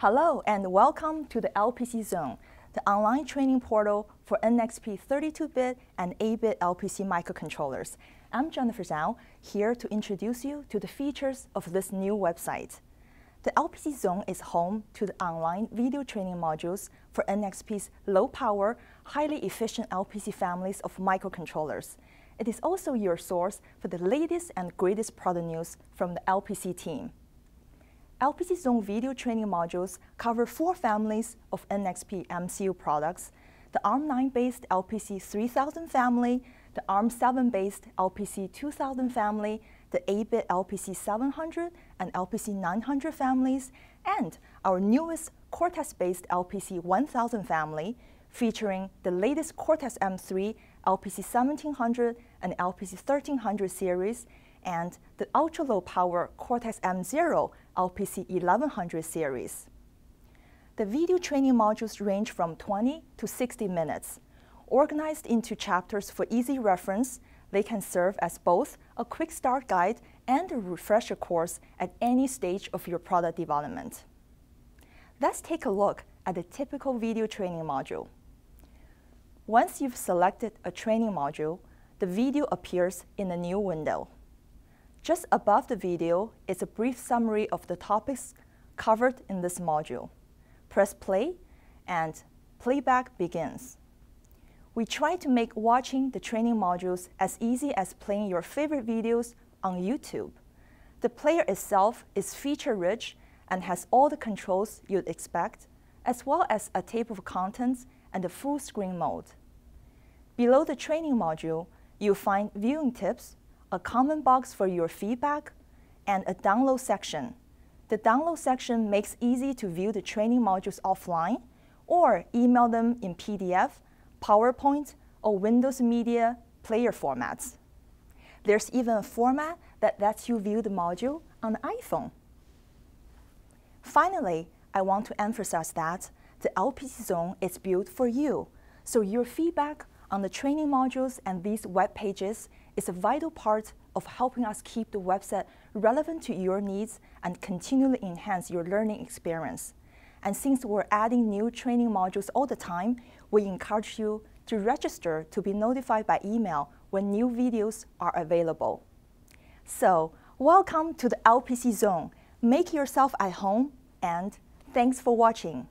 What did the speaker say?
Hello and welcome to the LPC Zone, the online training portal for NXP 32-bit and 8-bit LPC microcontrollers. I'm Jennifer Zhao, here to introduce you to the features of this new website. The LPC Zone is home to the online video training modules for NXP's low-power, highly efficient LPC families of microcontrollers. It is also your source for the latest and greatest product news from the LPC team. LPC Zone video training modules cover four families of NXP MCU products, the ARM9-based LPC 3000 family, the ARM7-based LPC 2000 family, the 8-bit LPC 700 and LPC 900 families, and our newest Cortex-based LPC 1000 family, featuring the latest Cortex M3, LPC 1700 and LPC 1300 series, and the ultra-low power Cortex M0 LPC 1100 series. The video training modules range from 20 to 60 minutes. Organized into chapters for easy reference, they can serve as both a quick start guide and a refresher course at any stage of your product development. Let's take a look at a typical video training module. Once you've selected a training module, the video appears in a new window. Just above the video is a brief summary of the topics covered in this module. Press play and playback begins. We try to make watching the training modules as easy as playing your favorite videos on YouTube. The player itself is feature-rich and has all the controls you'd expect, as well as a table of contents and a full screen mode. Below the training module, you'll find viewing tips, a comment box for your feedback, and a download section. The download section makes easy to view the training modules offline or email them in PDF, PowerPoint, or Windows Media Player formats. There's even a format that lets you view the module on the iPhone. Finally, I want to emphasize that the LPC Zone is built for you, so your feedback on the training modules and these web pages is a vital part of helping us keep the website relevant to your needs and continually enhance your learning experience. And since we're adding new training modules all the time, we encourage you to register to be notified by email when new videos are available. So, welcome to the LPC Zone. Make yourself at home and thanks for watching.